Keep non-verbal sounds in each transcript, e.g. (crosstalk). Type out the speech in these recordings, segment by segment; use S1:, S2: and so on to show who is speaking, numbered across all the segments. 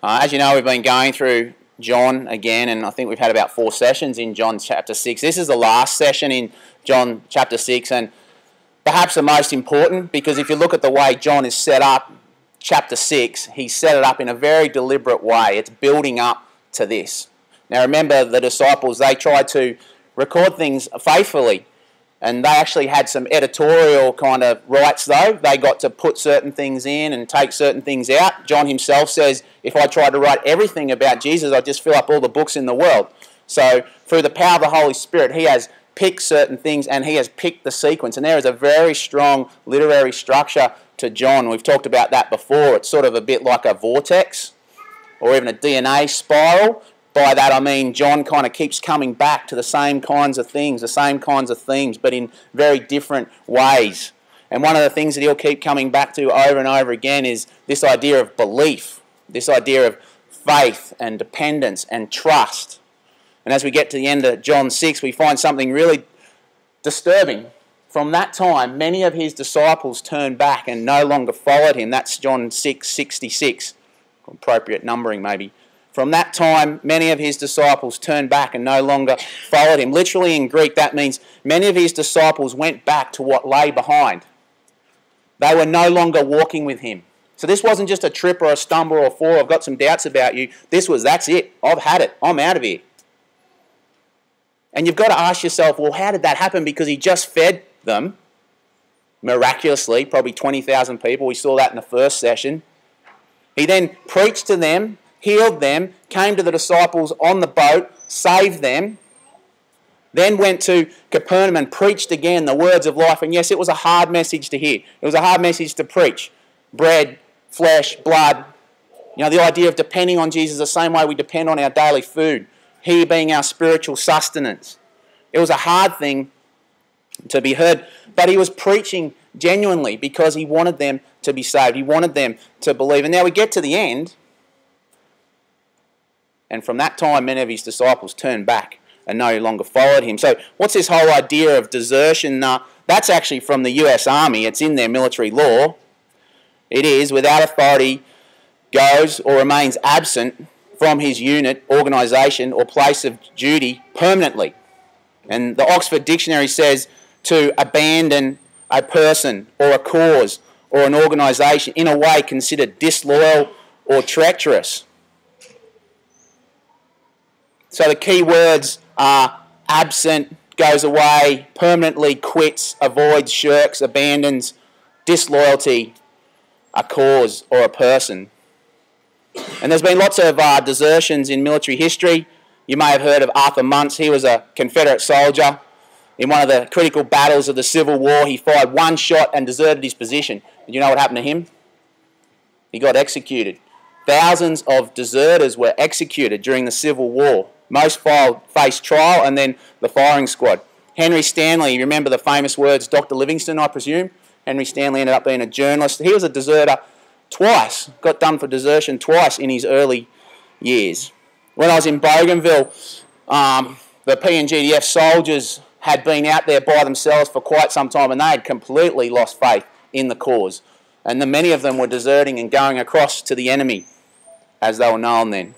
S1: Uh, as you know, we've been going through John again, and I think we've had about four sessions in John chapter 6. This is the last session in John chapter 6, and perhaps the most important because if you look at the way John is set up, chapter 6, he set it up in a very deliberate way. It's building up to this. Now, remember, the disciples, they tried to record things faithfully and they actually had some editorial kind of rights, though. They got to put certain things in and take certain things out. John himself says, if I tried to write everything about Jesus, I'd just fill up all the books in the world. So, through the power of the Holy Spirit, he has picked certain things and he has picked the sequence. And there is a very strong literary structure to John. We've talked about that before. It's sort of a bit like a vortex or even a DNA spiral by that I mean John kind of keeps coming back to the same kinds of things, the same kinds of themes, but in very different ways. And one of the things that he'll keep coming back to over and over again is this idea of belief, this idea of faith and dependence and trust. And as we get to the end of John 6, we find something really disturbing. From that time, many of his disciples turned back and no longer followed him. That's John 6 66. Appropriate numbering, maybe. From that time, many of his disciples turned back and no longer followed him. Literally in Greek, that means many of his disciples went back to what lay behind. They were no longer walking with him. So this wasn't just a trip or a stumble or a fall. I've got some doubts about you. This was, that's it. I've had it. I'm out of here. And you've got to ask yourself, well, how did that happen? Because he just fed them miraculously, probably 20,000 people. We saw that in the first session. He then preached to them healed them, came to the disciples on the boat, saved them, then went to Capernaum and preached again the words of life. And yes, it was a hard message to hear, it was a hard message to preach bread, flesh, blood. You know, the idea of depending on Jesus the same way we depend on our daily food, He being our spiritual sustenance. It was a hard thing to be heard, but He was preaching genuinely because He wanted them to be saved. He wanted them to believe. And now we get to the end, and from that time, many of his disciples turned back and no longer followed him. So, what's this whole idea of desertion? Uh, that's actually from the US Army, it's in their military law. It is, without authority, goes or remains absent from his unit, organisation, or place of duty permanently. And the Oxford Dictionary says to abandon a person or a cause or an organisation in a way considered disloyal or treacherous. So the key words are absent, goes away, permanently quits, avoids, shirks, abandons, disloyalty, a cause or a person. And there's been lots of uh, desertions in military history. You may have heard of Arthur Muntz. He was a Confederate soldier. In one of the critical battles of the Civil War, he fired one shot and deserted his position. And you know what happened to him? He got executed. Thousands of deserters were executed during the Civil War. Most filed faced trial and then the firing squad. Henry Stanley, you remember the famous words, Dr. Livingstone, I presume? Henry Stanley ended up being a journalist. He was a deserter twice, got done for desertion twice in his early years. When I was in Bougainville, um, the PNGDF soldiers had been out there by themselves for quite some time and they had completely lost faith in the cause. And the, many of them were deserting and going across to the enemy, as they were known then.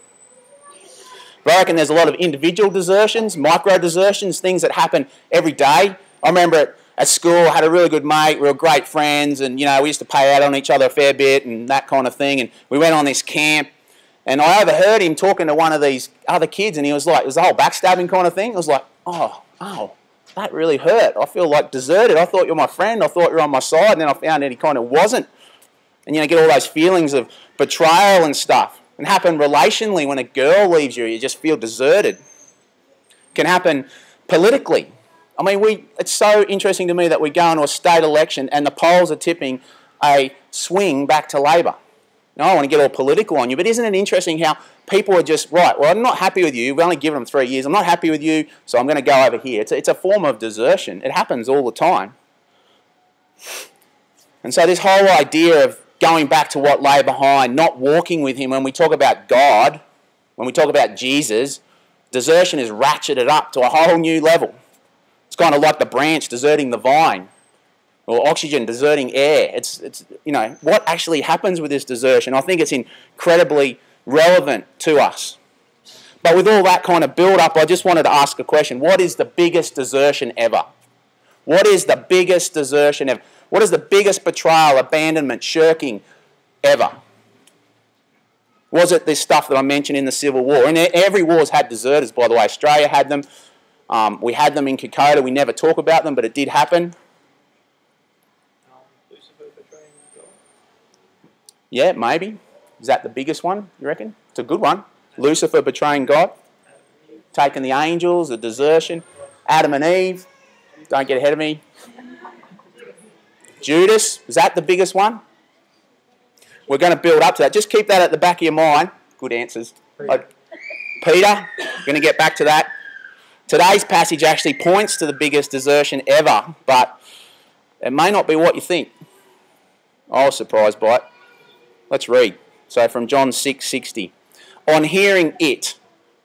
S1: But I reckon there's a lot of individual desertions, micro desertions, things that happen every day. I remember at, at school, I had a really good mate, we were great friends, and you know, we used to pay out on each other a fair bit and that kind of thing. And we went on this camp, and I overheard him talking to one of these other kids, and he was like, it was the whole backstabbing kind of thing. It was like, oh, oh, that really hurt. I feel like deserted. I thought you were my friend. I thought you were on my side, and then I found that he kind of wasn't. And you know, get all those feelings of betrayal and stuff can happen relationally when a girl leaves you, you just feel deserted. can happen politically. I mean, we, it's so interesting to me that we go into a state election and the polls are tipping a swing back to Labor. Now, I don't want to get all political on you, but isn't it interesting how people are just, right, well, I'm not happy with you. We've only given them three years. I'm not happy with you, so I'm going to go over here. It's a, it's a form of desertion. It happens all the time. And so, this whole idea of going back to what lay behind, not walking with Him. When we talk about God, when we talk about Jesus, desertion is ratcheted up to a whole new level. It's kind of like the branch deserting the vine, or oxygen deserting air. It's, it's you know, what actually happens with this desertion? I think it's incredibly relevant to us. But with all that kind of build up, I just wanted to ask a question. What is the biggest desertion ever? What is the biggest desertion ever? What is the biggest betrayal, abandonment, shirking ever? Was it this stuff that I mentioned in the Civil War? And every war's had deserters, by the way. Australia had them. Um, we had them in Kokoda. We never talk about them, but it did happen. Lucifer betraying God? Yeah, maybe. Is that the biggest one, you reckon? It's a good one. Lucifer betraying God, taking the angels, the desertion, Adam and Eve. Don't get ahead of me. Judas, is that the biggest one? We're going to build up to that. Just keep that at the back of your mind. Good answers. Peter, Peter going to get back to that. Today's passage actually points to the biggest desertion ever, but it may not be what you think. I was surprised by it. Let's read. So from John 6 60. On hearing it,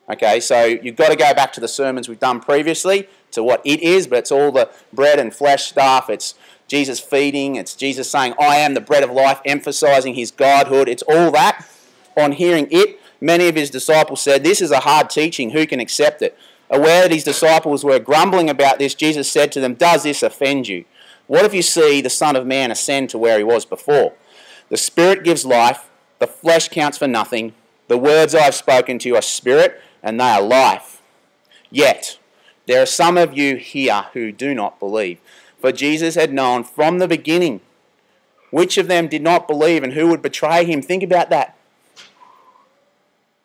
S1: okay, so you've got to go back to the sermons we've done previously to what it is, but it's all the bread and flesh stuff. It's Jesus feeding, it's Jesus saying, I am the bread of life, emphasizing his godhood. It's all that. On hearing it, many of his disciples said, This is a hard teaching. Who can accept it? Aware that his disciples were grumbling about this, Jesus said to them, Does this offend you? What if you see the Son of Man ascend to where he was before? The Spirit gives life, the flesh counts for nothing. The words I have spoken to you are spirit, and they are life. Yet, there are some of you here who do not believe. For Jesus had known from the beginning which of them did not believe and who would betray him. Think about that.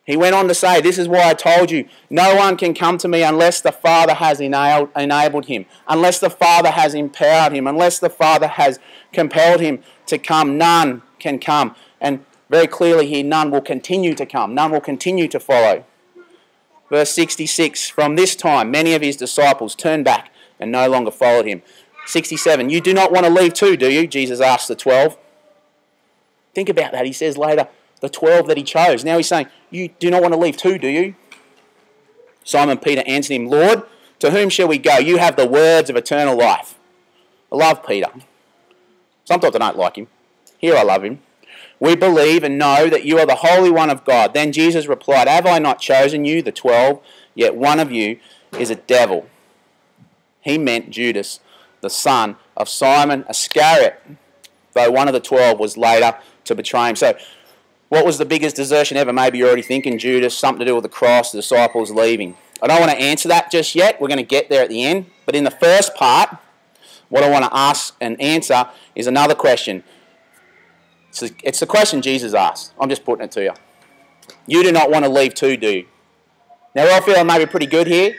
S1: He went on to say, This is why I told you, no one can come to me unless the Father has enabled him, unless the Father has empowered him, unless the Father has compelled him to come. None can come. And very clearly here, none will continue to come, none will continue to follow. Verse 66 From this time, many of his disciples turned back and no longer followed him. 67. You do not want to leave too, do you? Jesus asked the 12. Think about that. He says later, the 12 that he chose. Now he's saying, You do not want to leave too, do you? Simon Peter answered him, Lord, to whom shall we go? You have the words of eternal life. I love Peter. Sometimes I don't like him. Here I love him. We believe and know that you are the Holy One of God. Then Jesus replied, Have I not chosen you, the twelve? Yet one of you is a devil. He meant Judas the son of Simon Iscariot, though one of the twelve was later to betray him. So, what was the biggest desertion ever? Maybe you're already thinking Judas, something to do with the cross, the disciples leaving. I don't want to answer that just yet. We're going to get there at the end. But in the first part, what I want to ask and answer is another question. It's the question Jesus asked. I'm just putting it to you. You do not want to leave too, do you? Now, we're all feeling maybe pretty good here.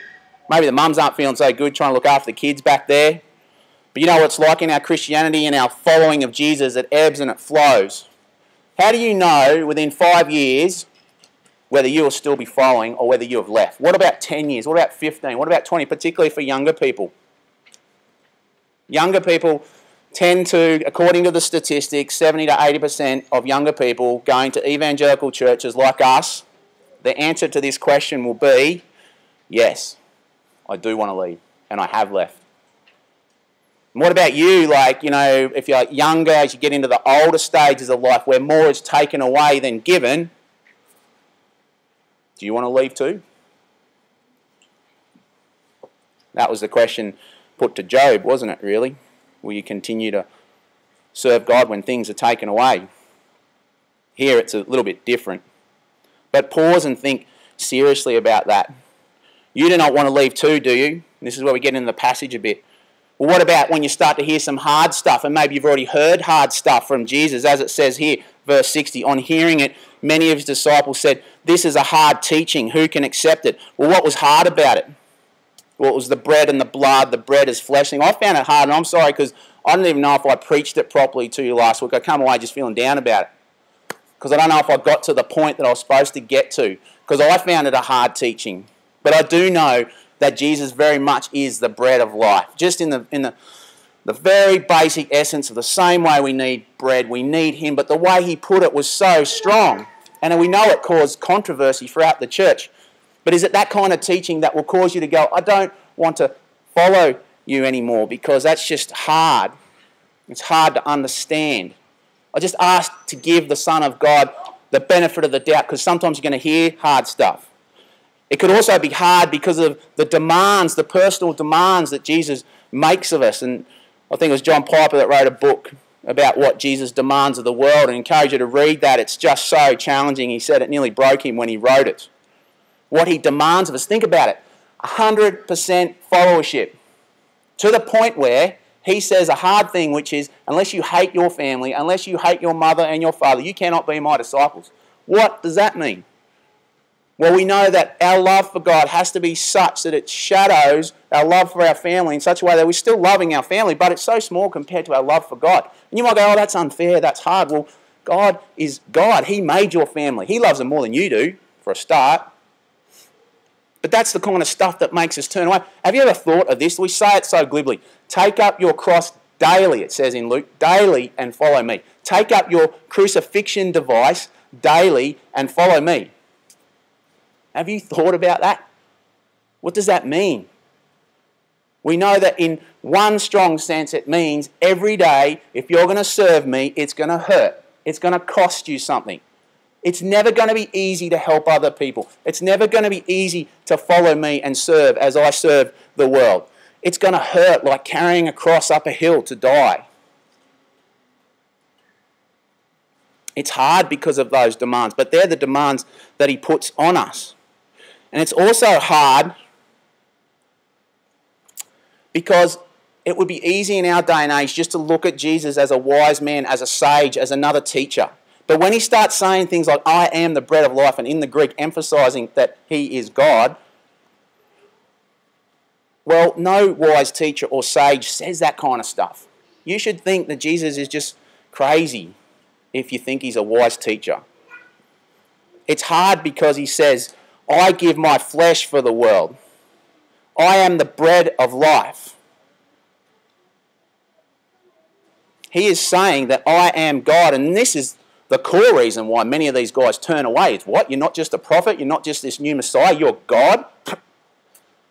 S1: Maybe the mums aren't feeling so good trying to look after the kids back there. But you know what it's like in our Christianity and our following of Jesus, it ebbs and it flows. How do you know within five years whether you will still be following or whether you have left? What about 10 years? What about 15? What about 20, particularly for younger people? Younger people tend to, according to the statistics, 70 to 80% of younger people going to evangelical churches like us, the answer to this question will be yes, I do want to leave, and I have left. And what about you? Like, you know, if you're younger, as you get into the older stages of life where more is taken away than given, do you want to leave too? That was the question put to Job, wasn't it, really? Will you continue to serve God when things are taken away? Here it's a little bit different. But pause and think seriously about that. You do not want to leave too, do you? This is where we get into the passage a bit. Well, what about when you start to hear some hard stuff, and maybe you've already heard hard stuff from Jesus, as it says here, verse 60. On hearing it, many of his disciples said, This is a hard teaching. Who can accept it? Well, what was hard about it? Well, it was the bread and the blood, the bread is flesh thing. I found it hard, and I'm sorry because I don't even know if I preached it properly to you last week. I come away just feeling down about it because I don't know if I got to the point that I was supposed to get to because I found it a hard teaching. But I do know that Jesus very much is the bread of life. Just in the in the the very basic essence of the same way we need bread, we need him, but the way he put it was so strong. And we know it caused controversy throughout the church. But is it that kind of teaching that will cause you to go, I don't want to follow you anymore because that's just hard. It's hard to understand. I just ask to give the Son of God the benefit of the doubt because sometimes you're going to hear hard stuff. It could also be hard because of the demands, the personal demands that Jesus makes of us. And I think it was John Piper that wrote a book about what Jesus demands of the world and encourage you to read that. It's just so challenging. He said it nearly broke him when he wrote it. What he demands of us. Think about it 100% followership to the point where he says a hard thing, which is, unless you hate your family, unless you hate your mother and your father, you cannot be my disciples. What does that mean? Well, we know that our love for God has to be such that it shadows our love for our family in such a way that we're still loving our family, but it's so small compared to our love for God. And you might go, oh, that's unfair, that's hard. Well, God is God. He made your family. He loves them more than you do, for a start. But that's the kind of stuff that makes us turn away. Have you ever thought of this? We say it so glibly. Take up your cross daily, it says in Luke, daily and follow me. Take up your crucifixion device daily and follow me. Have you thought about that? What does that mean? We know that in one strong sense, it means every day, if you're going to serve me, it's going to hurt. It's going to cost you something. It's never going to be easy to help other people. It's never going to be easy to follow me and serve as I serve the world. It's going to hurt like carrying a cross up a hill to die. It's hard because of those demands, but they're the demands that he puts on us. And it's also hard because it would be easy in our day and age just to look at Jesus as a wise man, as a sage, as another teacher. But when he starts saying things like, I am the bread of life, and in the Greek emphasizing that he is God, well, no wise teacher or sage says that kind of stuff. You should think that Jesus is just crazy if you think he's a wise teacher. It's hard because he says, I give my flesh for the world. I am the bread of life. He is saying that I am God, and this is the core reason why many of these guys turn away. It's what? You're not just a prophet, you're not just this new Messiah, you're God. (clears throat)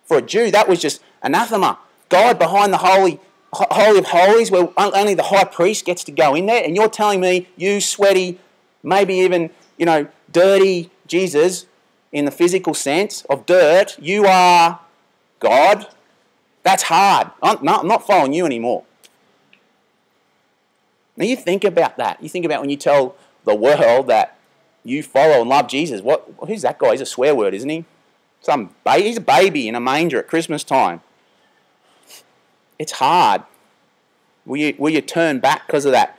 S1: For a Jew, that was just anathema. God behind the holy, holy of holies, where only the high priest gets to go in there, and you're telling me, you sweaty, maybe even, you know, dirty Jesus, in the physical sense of dirt, you are God. That's hard. I'm not, I'm not following you anymore. Now you think about that. You think about when you tell the world that you follow and love Jesus. What? Who's that guy? He's a swear word, isn't he? Some he's a baby in a manger at Christmas time. It's hard. Will you will you turn back because of that?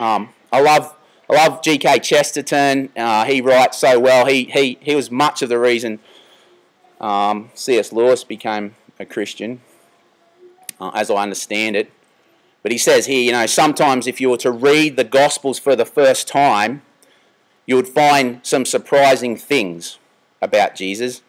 S1: Um, I love I love G.K. Chesterton. Uh, he writes so well. He he he was much of the reason um, C.S. Lewis became a Christian, uh, as I understand it. But he says here, you know, sometimes if you were to read the Gospels for the first time, you would find some surprising things about Jesus.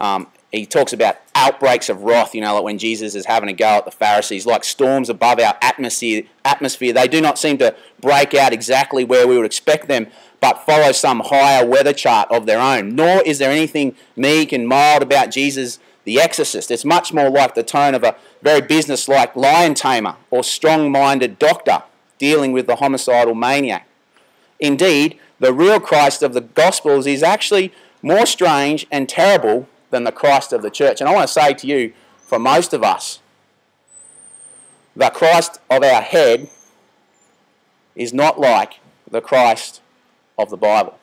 S1: Um, he talks about outbreaks of wrath, you know, like when Jesus is having a go at the Pharisees, like storms above our atmosphere. Atmosphere, they do not seem to break out exactly where we would expect them, but follow some higher weather chart of their own. Nor is there anything meek and mild about Jesus the exorcist. It's much more like the tone of a very business-like lion tamer or strong-minded doctor dealing with the homicidal maniac. Indeed, the real Christ of the Gospels is actually more strange and terrible than the Christ of the church. And I want to say to you, for most of us, the Christ of our head is not like the Christ of the Bible.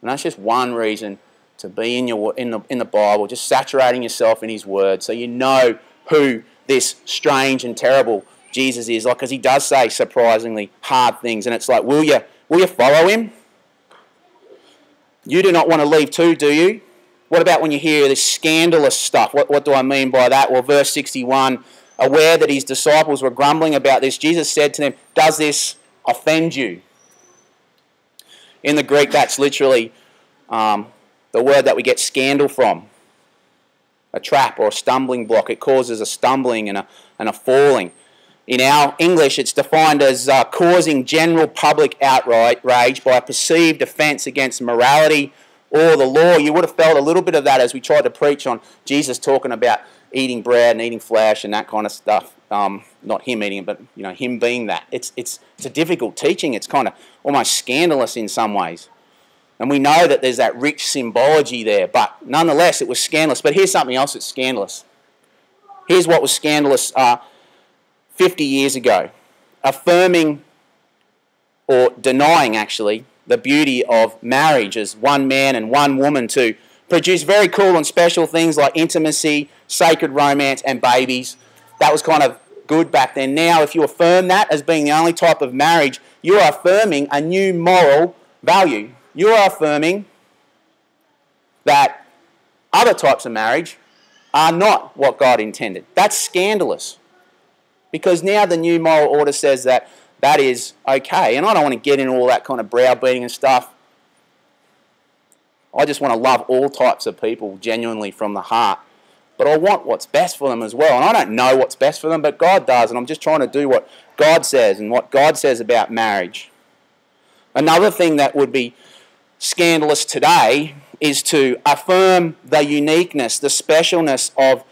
S1: And that's just one reason to be in, your, in, the, in the Bible, just saturating yourself in His Word so you know who this strange and terrible Jesus is. Like, because He does say surprisingly hard things, and it's like, will you, will you follow Him? You do not want to leave too, do you? What about when you hear this scandalous stuff? What, what do I mean by that? Well, verse 61 aware that his disciples were grumbling about this, Jesus said to them, Does this offend you? In the Greek, that's literally um, the word that we get scandal from a trap or a stumbling block. It causes a stumbling and a, and a falling. In our English, it's defined as uh, causing general public outrage by a perceived offence against morality or the law. You would have felt a little bit of that as we tried to preach on Jesus talking about eating bread and eating flesh and that kind of stuff. Um, not him eating it, but you know him being that. It's it's it's a difficult teaching. It's kind of almost scandalous in some ways, and we know that there's that rich symbology there. But nonetheless, it was scandalous. But here's something else that's scandalous. Here's what was scandalous uh, 50 years ago, affirming or denying actually the beauty of marriage as one man and one woman to produce very cool and special things like intimacy, sacred romance, and babies. That was kind of good back then. Now, if you affirm that as being the only type of marriage, you are affirming a new moral value. You are affirming that other types of marriage are not what God intended. That's scandalous. Because now the new moral order says that that is okay. And I don't want to get into all that kind of browbeating and stuff. I just want to love all types of people genuinely from the heart. But I want what's best for them as well. And I don't know what's best for them, but God does. And I'm just trying to do what God says and what God says about marriage. Another thing that would be scandalous today is to affirm the uniqueness, the specialness of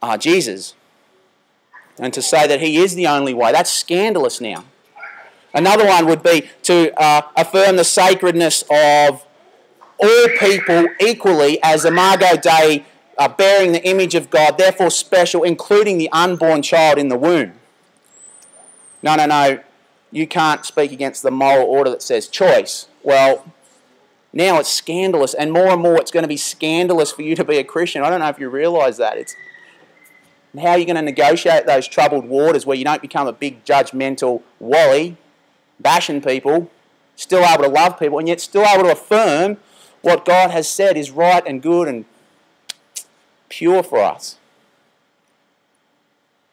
S1: uh, Jesus and to say that he is the only way. That's scandalous now. Another one would be to uh, affirm the sacredness of all people equally as Imago Dei uh, bearing the image of God, therefore special, including the unborn child in the womb. No, no, no. You can't speak against the moral order that says choice. Well, now it's scandalous, and more and more it's going to be scandalous for you to be a Christian. I don't know if you realise that. It's and how are you going to negotiate those troubled waters where you don't become a big judgmental wally, bashing people, still able to love people, and yet still able to affirm what God has said is right and good and pure for us?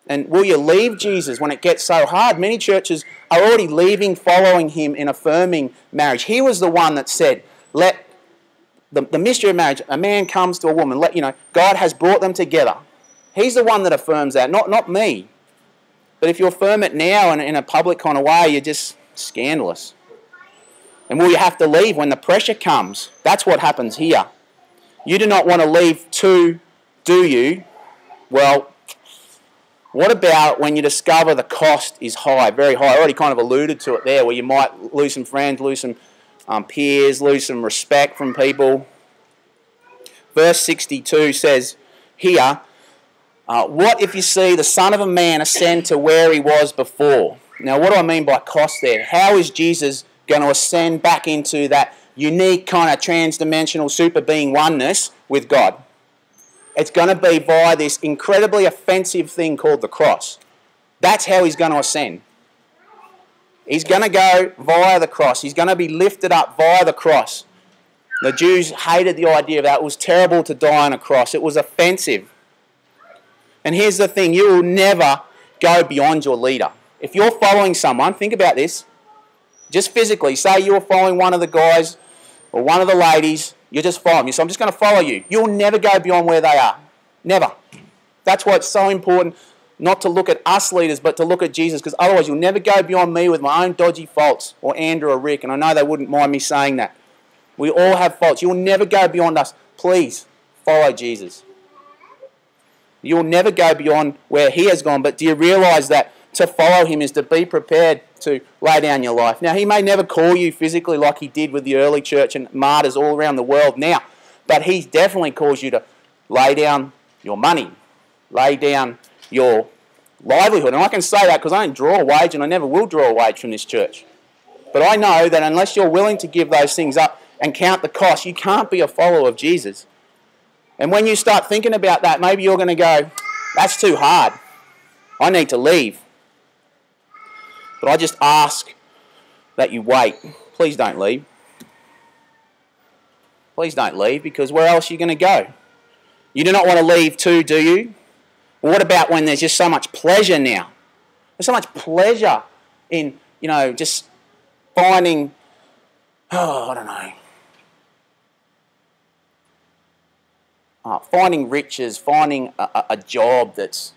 S1: And will you leave Jesus when it gets so hard? Many churches are already leaving following him in affirming marriage. He was the one that said, let the, the mystery of marriage, a man comes to a woman, let you know, God has brought them together. He's the one that affirms that, not, not me. But if you affirm it now in, in a public kind of way, you're just scandalous. And will you have to leave when the pressure comes? That's what happens here. You do not want to leave too, do you? Well, what about when you discover the cost is high, very high? I already kind of alluded to it there, where you might lose some friends, lose some um, peers, lose some respect from people. Verse 62 says here, uh, what if you see the Son of a Man ascend to where he was before? Now, what do I mean by cost there? How is Jesus going to ascend back into that unique kind of trans-dimensional super being oneness with God? It's going to be via this incredibly offensive thing called the cross. That's how he's going to ascend. He's going to go via the cross. He's going to be lifted up via the cross. The Jews hated the idea of that. It was terrible to die on a cross. It was offensive. And here's the thing you will never go beyond your leader. If you're following someone, think about this. Just physically, say you're following one of the guys or one of the ladies, you're just following me. So I'm just going to follow you. You'll never go beyond where they are. Never. That's why it's so important not to look at us leaders, but to look at Jesus, because otherwise you'll never go beyond me with my own dodgy faults, or Andrew or Rick, and I know they wouldn't mind me saying that. We all have faults. You'll never go beyond us. Please follow Jesus. You'll never go beyond where He has gone. But do you realize that to follow Him is to be prepared to lay down your life? Now, He may never call you physically like He did with the early church and martyrs all around the world now, but He definitely calls you to lay down your money, lay down your livelihood. And I can say that because I don't draw a wage and I never will draw a wage from this church. But I know that unless you're willing to give those things up and count the cost, you can't be a follower of Jesus. And when you start thinking about that, maybe you're going to go, that's too hard. I need to leave. But I just ask that you wait. Please don't leave. Please don't leave because where else are you going to go? You do not want to leave too, do you? Well, what about when there's just so much pleasure now? There's so much pleasure in, you know, just finding, oh, (sighs) I don't know, uh, finding riches, finding a, a, job that's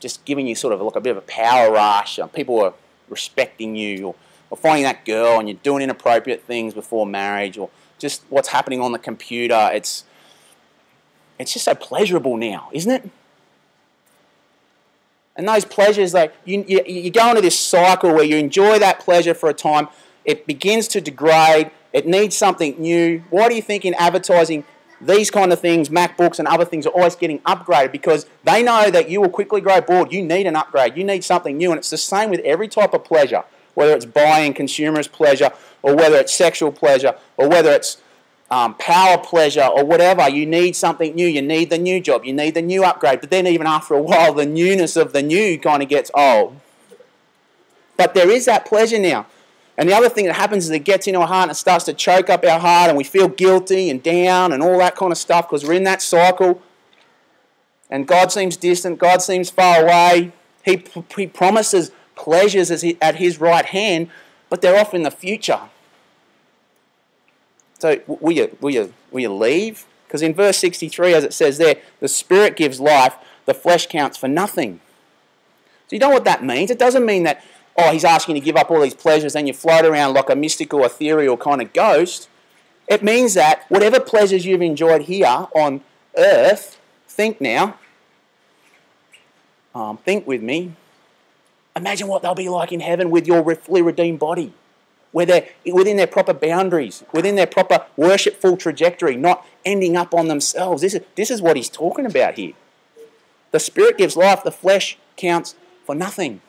S1: just giving you sort of like a bit of a power rush, uh, people are respecting you, or, or finding that girl and you're doing inappropriate things before marriage, or just what's happening on the computer. It's it's just so pleasurable now, isn't it? And those pleasures, like you, you, you go into this cycle where you enjoy that pleasure for a time, it begins to degrade, it needs something new. Why do you think in advertising these kind of things, MacBooks and other things, are always getting upgraded? Because they know that you will quickly grow bored. You need an upgrade, you need something new. And it's the same with every type of pleasure, whether it's buying, consumerist pleasure, or whether it's sexual pleasure, or whether it's um, power pleasure or whatever. You need something new. You need the new job. You need the new upgrade. But then, even after a while, the newness of the new kind of gets old. But there is that pleasure now. And the other thing that happens is it gets into our heart and it starts to choke up our heart and we feel guilty and down and all that kind of stuff because we're in that cycle. And God seems distant, God seems far away. He, he promises pleasures at His right hand, but they're off in the future. So will you, will you, will you leave? Because in verse 63, as it says there, the Spirit gives life, the flesh counts for nothing. So you know what that means? It doesn't mean that, oh, he's asking you to give up all these pleasures and you float around like a mystical, ethereal kind of ghost. It means that whatever pleasures you've enjoyed here on earth, think now, um, think with me. Imagine what they'll be like in heaven with your fully redeemed body where they're within their proper boundaries, within their proper worshipful trajectory, not ending up on themselves. This is, this is what he's talking about here. The Spirit gives life, the flesh counts for nothing.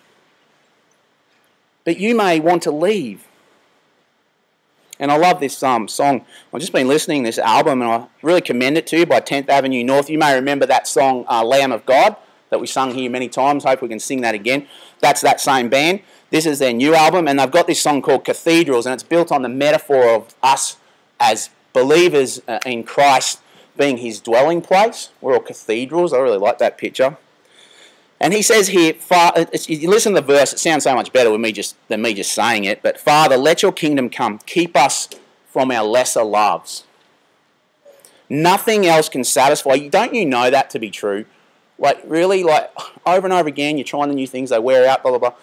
S1: But you may want to leave. And I love this um, song. I've just been listening to this album and I really commend it to you by 10th Avenue North. You may remember that song, uh, Lamb of God, that we sung here many times. Hope we can sing that again. That's that same band. This is their new album, and they've got this song called Cathedrals, and it's built on the metaphor of us as believers uh, in Christ being his dwelling place. We're all cathedrals. I really like that picture. And he says here, listen to the verse, it sounds so much better with me just, than me just saying it, but Father, let your kingdom come. Keep us from our lesser loves. Nothing else can satisfy you. Don't you know that to be true? Like, really, like, over and over again, you're trying the new things, they wear out, blah, blah, blah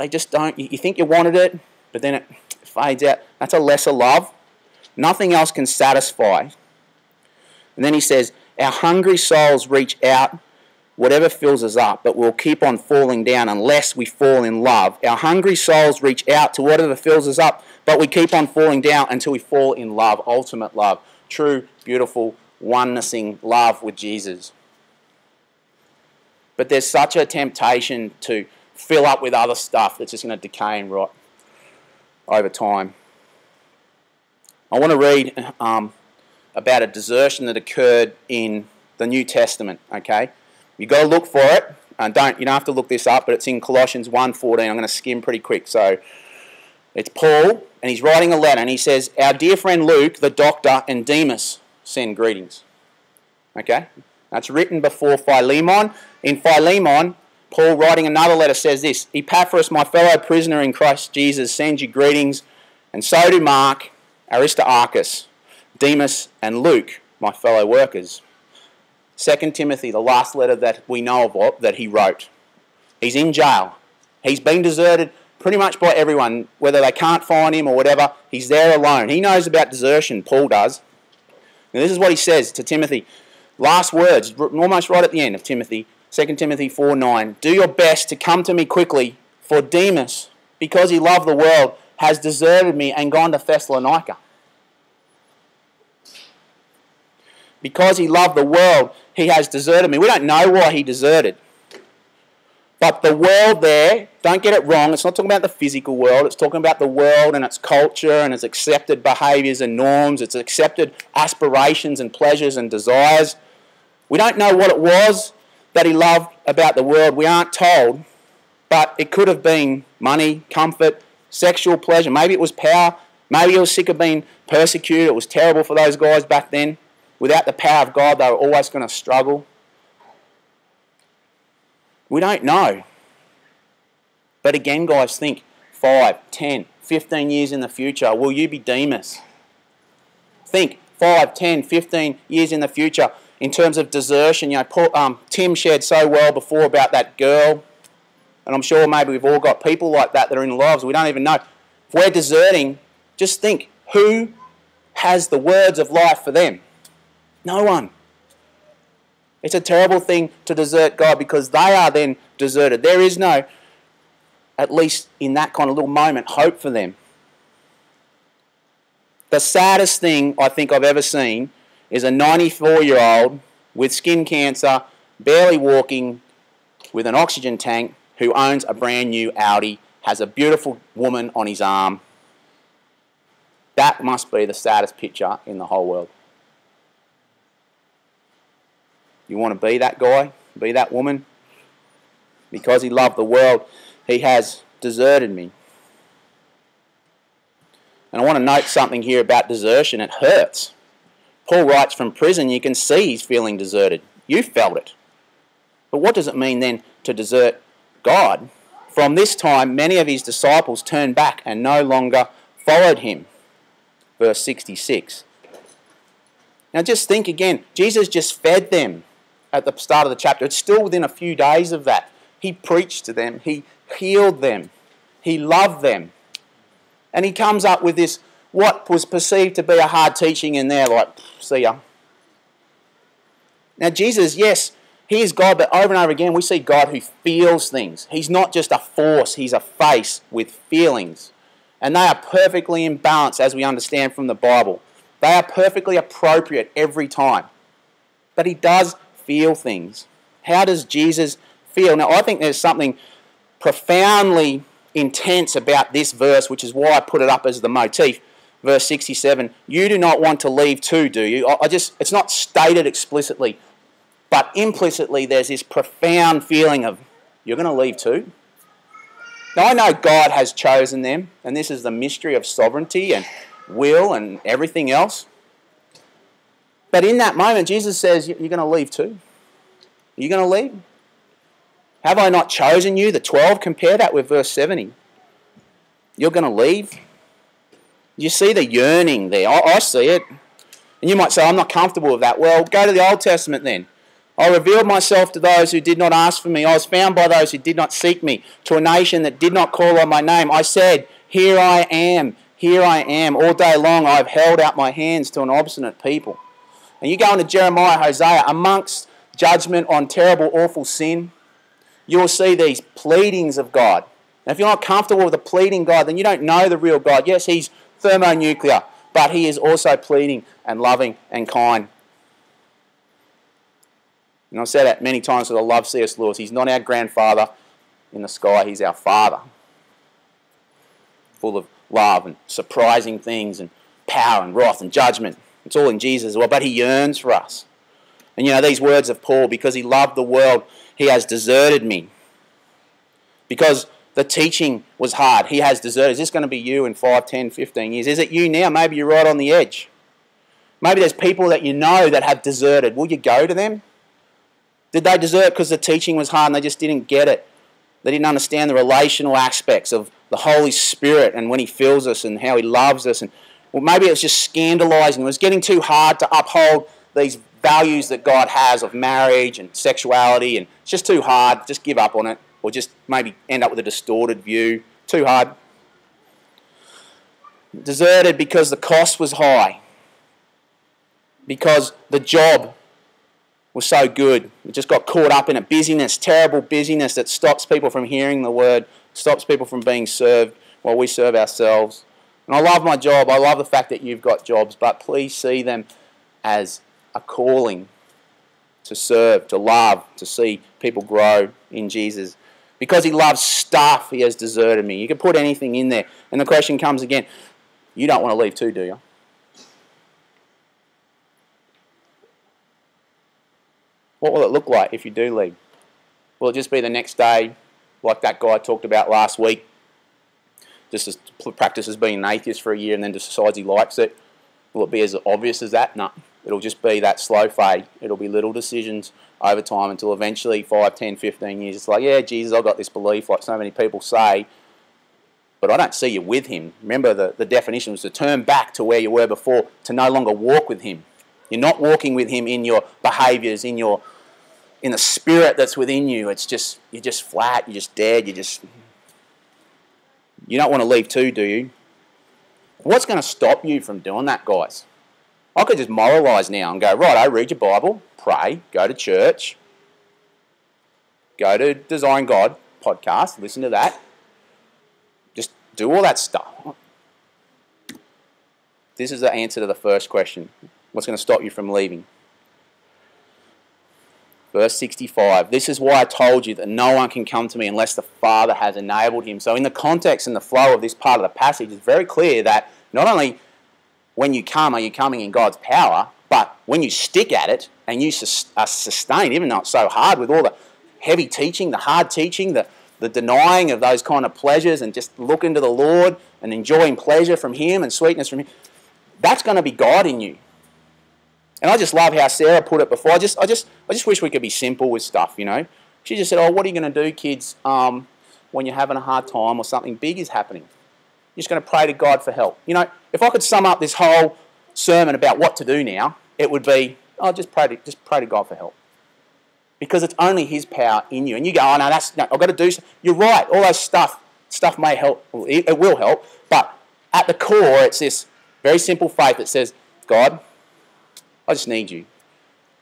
S1: they just don't. You, think you wanted it, but then it fades out. That's a lesser love. Nothing else can satisfy. And then he says, Our hungry souls reach out, whatever fills us up, but we'll keep on falling down unless we fall in love. Our hungry souls reach out to whatever fills us up, but we keep on falling down until we fall in love, ultimate love, true, beautiful, onenessing love with Jesus. But there's such a temptation to fill up with other stuff that's just going to decay and rot over time. I want to read um, about a desertion that occurred in the New Testament. Okay, you got to look for it, and don't you don't have to look this up, but it's in Colossians 1:14. I'm going to skim pretty quick. So it's Paul, and he's writing a letter, and he says, "Our dear friend Luke, the doctor, and Demas send greetings." Okay, that's written before Philemon. In Philemon, Paul, writing another letter, says this Epaphras, my fellow prisoner in Christ Jesus, sends you greetings, and so do Mark, Aristarchus, Demas, and Luke, my fellow workers. 2 Timothy, the last letter that we know of that he wrote. He's in jail. He's been deserted pretty much by everyone, whether they can't find him or whatever. He's there alone. He knows about desertion, Paul does. Now, this is what he says to Timothy. Last words, almost right at the end of Timothy 2 Timothy 4 9. Do your best to come to me quickly, for Demas, because he loved the world, has deserted me and gone to Thessalonica. Because he loved the world, he has deserted me. We don't know why he deserted. But the world there, don't get it wrong, it's not talking about the physical world, it's talking about the world and its culture and its accepted behaviours and norms, its accepted aspirations and pleasures and desires. We don't know what it was that he loved about the world, we aren't told, but it could have been money, comfort, sexual pleasure. Maybe it was power. Maybe he was sick of being persecuted. It was terrible for those guys back then. Without the power of God, they were always going to struggle. We don't know. But again, guys, think 5, 10, 15 years in the future, will you be Demas? Think 5, 10, 15 years in the future, in terms of desertion, you know, Paul, um, Tim shared so well before about that girl, and I'm sure maybe we've all got people like that that are in lives we don't even know. If we're deserting, just think who has the words of life for them? No one. It's a terrible thing to desert God because they are then deserted. There is no, at least in that kind of little moment, hope for them. The saddest thing I think I've ever seen is a 94 year old with skin cancer, barely walking, with an oxygen tank, who owns a brand new Audi, has a beautiful woman on his arm. That must be the saddest picture in the whole world. You want to be that guy? Be that woman? Because he loved the world, he has deserted me. And I want to note something here about desertion. It hurts. Paul writes from prison, you can see he's feeling deserted. You felt it. But what does it mean then to desert God? From this time, many of his disciples turned back and no longer followed him. Verse 66. Now just think again. Jesus just fed them at the start of the chapter. It's still within a few days of that. He preached to them, he healed them, he loved them. And he comes up with this, what was perceived to be a hard teaching in there, like, see ya. Now, Jesus, yes, he is God, but over and over again, we see God who feels things. He's not just a force, he's a face with feelings. And they are perfectly in balance as we understand from the Bible. They are perfectly appropriate every time. But he does feel things. How does Jesus feel? Now, I think there's something profoundly intense about this verse, which is why I put it up as the motif. Verse 67 You do not want to leave too, do you? I just, it's not stated explicitly, but implicitly there's this profound feeling of, You're going to leave too? Now, I know God has chosen them, and this is the mystery of sovereignty and will and everything else. But in that moment, Jesus says, You're going to leave too. You going to leave? Have I not chosen you, the 12? Compare that with verse 70. You're going to leave? You see the yearning there. I, I see it. And you might say, I'm not comfortable with that. Well, go to the Old Testament then. I revealed myself to those who did not ask for me. I was found by those who did not seek me. To a nation that did not call on my name, I said, Here I am, here I am. All day long I have held out my hands to an obstinate people. And you go into Jeremiah, Hosea, amongst judgment on terrible, awful sin, you'll see these pleadings of God. Now, if you're not comfortable with a pleading God, then you don't know the real God. Yes, He's thermonuclear, but He is also pleading and loving and kind. And I've said that many times because I love C.S. Lewis. He's not our grandfather in the sky, He's our Father. Full of love and surprising things and power and wrath and judgment. It's all in Jesus well, but he yearns for us. And you know, these words of Paul, because he loved the world, he has deserted me. Because the teaching was hard, he has deserted. Is this going to be you in 5, 10, 15 years? Is it you now? Maybe you're right on the edge. Maybe there's people that you know that have deserted. Will you go to them? Did they desert because the teaching was hard and they just didn't get it? They didn't understand the relational aspects of the Holy Spirit and when He fills us and how He loves us and well, maybe it was just scandalizing. It was getting too hard to uphold these values that God has of marriage and sexuality, and it's just too hard. Just give up on it, or just maybe end up with a distorted view. Too hard. Deserted because the cost was high, because the job was so good. We just got caught up in a busyness, terrible busyness that stops people from hearing the word, stops people from being served while we serve ourselves. And I love my job. I love the fact that you've got jobs, but please see them as a calling to serve, to love, to see people grow in Jesus. Because he loves stuff, he has deserted me. You can put anything in there. And the question comes again you don't want to leave too, do you? What will it look like if you do leave? Will it just be the next day, like that guy talked about last week, just as practices being an atheist for a year and then decides he likes it? Will it be as obvious as that? No. It'll just be that slow fade. It'll be little decisions over time until eventually 5, 10, 15 years. It's like, yeah, Jesus, I've got this belief, like so many people say, but I don't see you with him. Remember, the, the definition was to turn back to where you were before, to no longer walk with him. You're not walking with him in your behaviors, in your in the spirit that's within you. It's just you're just flat, you're just dead, you're just you don't want to leave too, do you? What's going to stop you from doing that, guys? I could just moralise now and go, right, I read your Bible, pray, go to church, go to Desiring God podcast, listen to that, just do all that stuff. This is the answer to the first question. What's going to stop you from leaving? Verse 65 This is why I told you that no one can come to me unless the Father has enabled him. So, in the context and the flow of this part of the passage, it's very clear that not only when you come are you coming in God's power, but when you stick at it and you are sustained, even though it's so hard with all the heavy teaching, the hard teaching, the, the denying of those kind of pleasures, and just looking to the Lord and enjoying pleasure from Him and sweetness from Him, that's going to be God in you. And I just love how Sarah put it before. I just, I just, I just wish we could be simple with stuff, you know. She just said, "Oh, what are you going to do, kids, um, when you're having a hard time or something big is happening? You're just going to pray to God for help." You know, if I could sum up this whole sermon about what to do now, it would be, "Oh, just pray to, just pray to God for help." Because it's only His power in you, and you go, "Oh no, that's no, I've got to do." You're right. All those stuff, stuff may help. It will help, but at the core, it's this very simple faith that says, "God." I just need you.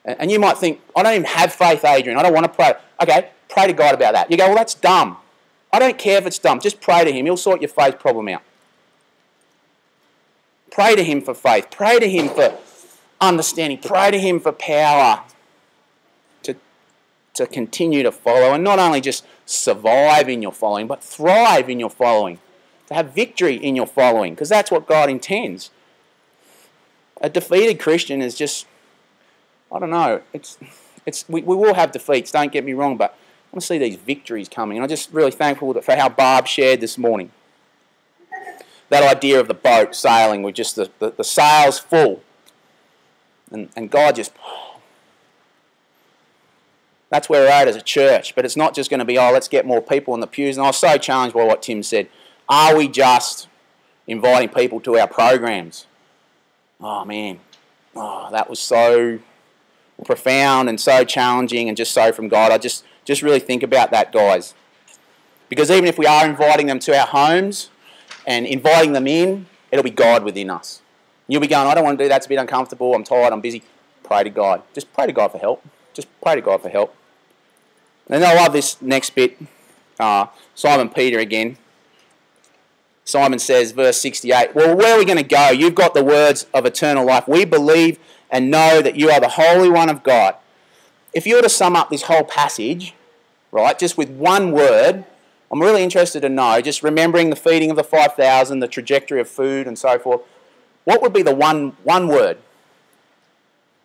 S1: And you might think, I don't even have faith, Adrian. I don't want to pray. Okay, pray to God about that. You go, well, that's dumb. I don't care if it's dumb. Just pray to Him. He'll sort your faith problem out. Pray to Him for faith. Pray to Him for understanding. Pray to Him for power to, to continue to follow. And not only just survive in your following, but thrive in your following. To have victory in your following, because that's what God intends. A defeated Christian is just, I don't know, it's, it's, we, we will have defeats, don't get me wrong, but I want to see these victories coming. And I'm just really thankful for how Barb shared this morning. That idea of the boat sailing with just the, the, the sails full. And, and God just, that's where we're at as a church. But it's not just going to be, oh, let's get more people in the pews. And I was so challenged by what Tim said. Are we just inviting people to our programs? Oh man, oh, that was so profound and so challenging and just so from God. I just, just really think about that, guys. Because even if we are inviting them to our homes and inviting them in, it'll be God within us. You'll be going, I don't want to do that, it's a bit uncomfortable, I'm tired, I'm busy. Pray to God. Just pray to God for help. Just pray to God for help. And I love this next bit. Uh, Simon Peter again. Simon says, verse 68, Well, where are we going to go? You've got the words of eternal life. We believe and know that you are the Holy One of God. If you were to sum up this whole passage, right, just with one word, I'm really interested to know, just remembering the feeding of the 5,000, the trajectory of food and so forth, what would be the one, one word?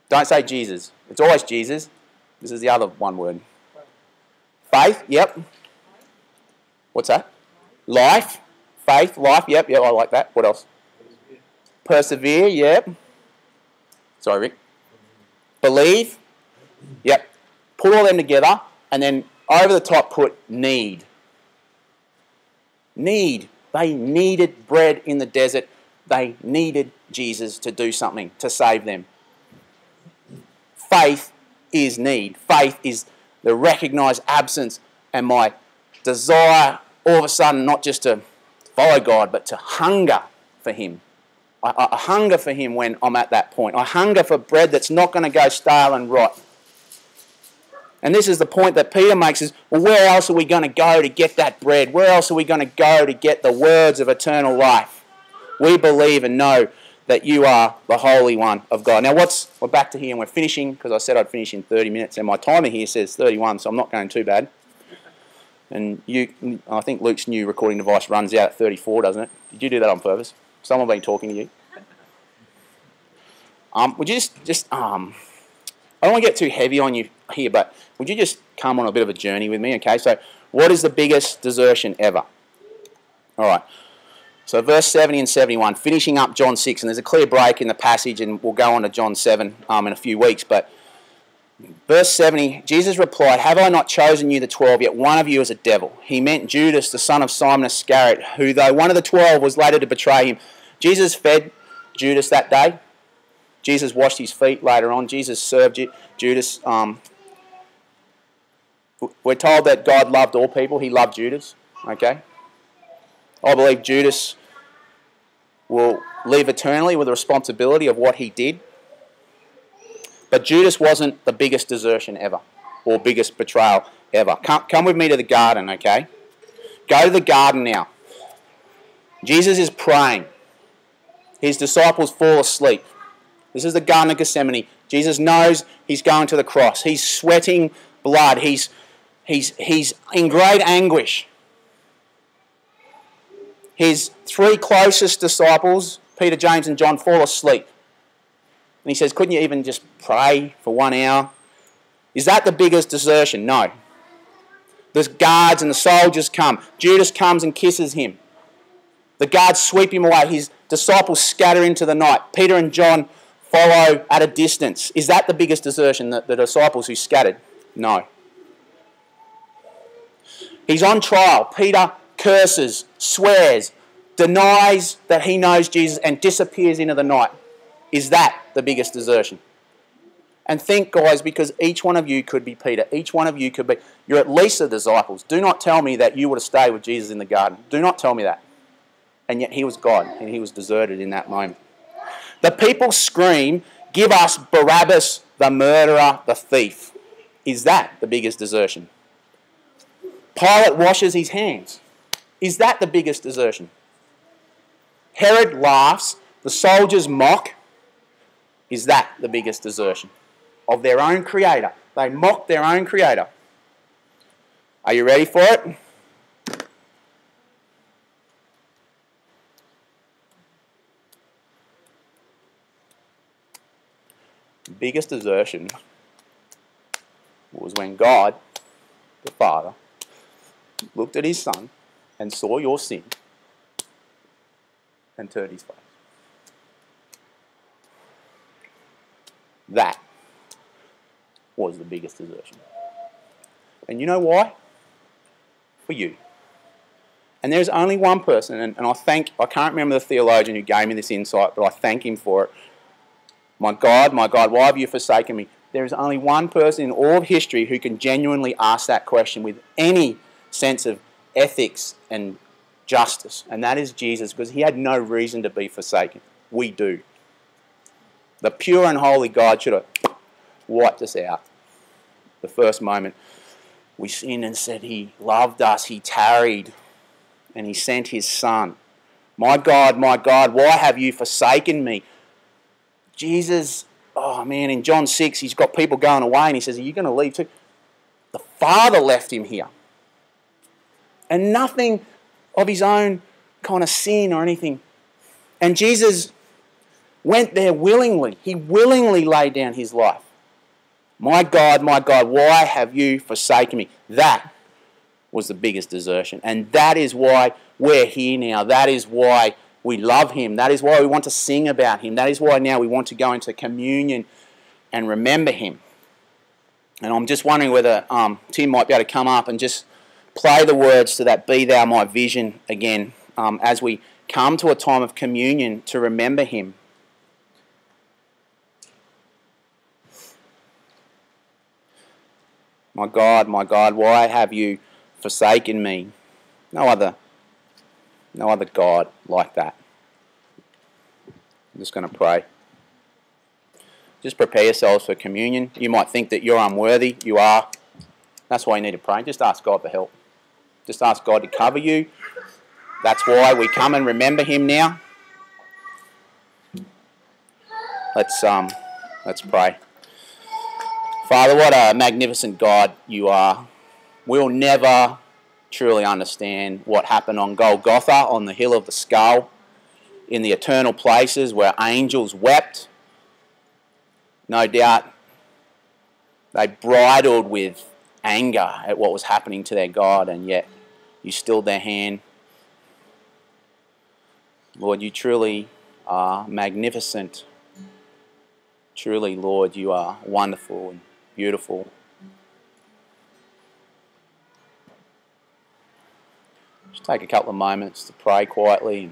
S1: Don't say Jesus. It's always Jesus. This is the other one word. Faith, yep. What's that? Life. Faith, life, yep, yep, I like that. What else? Persevere, yep. Sorry, Rick. Believe, yep. Put all them together, and then over the top put need. Need. They needed bread in the desert. They needed Jesus to do something to save them. Faith is need. Faith is the recognized absence and my desire all of a sudden not just to follow God, but to hunger for Him. I, I, hunger for Him when I'm at that point. I hunger for bread that's not going to go stale and rot. And this is the point that Peter makes is, well, where else are we going to go to get that bread? Where else are we going to go to get the words of eternal life? We believe and know that you are the Holy One of God. Now, what's we're back to here and we're finishing because I said I'd finish in 30 minutes, and my timer here says 31, so I'm not going too bad. And you, I think Luke's new recording device runs out at 34, doesn't it? Did you do that on purpose? Someone been talking to you? Um, would you just, just um, I don't want to get too heavy on you here, but would you just come on a bit of a journey with me? Okay, so what is the biggest desertion ever? All right. So verse 70 and 71, finishing up John 6, and there's a clear break in the passage, and we'll go on to John 7 um, in a few weeks, but Verse 70, Jesus replied, Have I not chosen you the twelve, yet one of you is a devil? He meant Judas, the son of Simon Iscariot, who, though one of the twelve, was later to betray him. Jesus fed Judas that day. Jesus washed his feet later on. Jesus served Judas. Um, we're told that God loved all people. He loved Judas. Okay? I believe Judas will live eternally with the responsibility of what he did But Judas wasn't the biggest desertion ever or biggest betrayal ever. Come, come with me to the garden, okay? Go to the garden now. Jesus is praying. His disciples fall asleep. This is the Garden of Gethsemane. Jesus knows he's going to the cross. He's sweating blood. He's, he's, he's in great anguish. His three closest disciples, Peter, James, and John, fall asleep. And he says, Couldn't you even just pray for one hour? Is that the biggest desertion? No. The guards and the soldiers come. Judas comes and kisses him. The guards sweep him away. His disciples scatter into the night. Peter and John follow at a distance. Is that the biggest desertion, the, the disciples who scattered? No. He's on trial. Peter curses, swears, denies that he knows Jesus, and disappears into the night. Is that the biggest desertion? And think, guys, because each one of you could be Peter. Each one of you could be. You're at least the disciples. Do not tell me that you would have stayed with Jesus in the garden. Do not tell me that. And yet he was God, and he was deserted in that moment. The people scream, Give us Barabbas, the murderer, the thief. Is that the biggest desertion? Pilate washes his hands. Is that the biggest desertion? Herod laughs. The soldiers mock. Is that the biggest desertion? of their own creator. They mocked their own creator. Are you ready for it? Biggest desertion was when God, the Father, looked at his Son and saw your sin and turned his face. That was the biggest desertion. And you know why? For you. And there's only one person, and, and I thank, I can't remember the theologian who gave me this insight, but I thank him for it. My God, my God, why have you forsaken me? There is only one person in all of history who can genuinely ask that question with any sense of ethics and justice, and that is Jesus, because he had no reason to be forsaken. We do. The pure and holy God should have wiped us out. The first moment we sinned and said He loved us, He tarried, and He sent His Son. My God, my God, why have you forsaken me? Jesus, oh man, in John 6, he's got people going away and he says, Are you going to leave too? The Father left him here. And nothing of his own kind of sin or anything. And Jesus went there willingly. He willingly laid down his life. My God, my God, why have you forsaken me? That was the biggest desertion. And that is why we're here now. That is why we love Him. That is why we want to sing about Him. That is why now we want to go into communion and remember Him. And I'm just wondering whether um, Tim might be able to come up and just play the words to that Be Thou My Vision again um, as we come to a time of communion to remember Him. My God, my God, why have you forsaken me? No other, no other God like that. I'm just going to pray. Just prepare yourselves for communion. You might think that you're unworthy. You are. That's why you need to pray. Just ask God for help. Just ask God to cover you. That's why we come and remember Him now. Let's um, let's pray. Father, what a magnificent God you are. We'll never truly understand what happened on Golgotha, on the hill of the skull, in the eternal places where angels wept. No doubt they bridled with anger at what was happening to their God, and yet you stilled their hand. Lord, you truly are magnificent. Truly, Lord, you are wonderful beautiful. Just take a couple of moments to pray quietly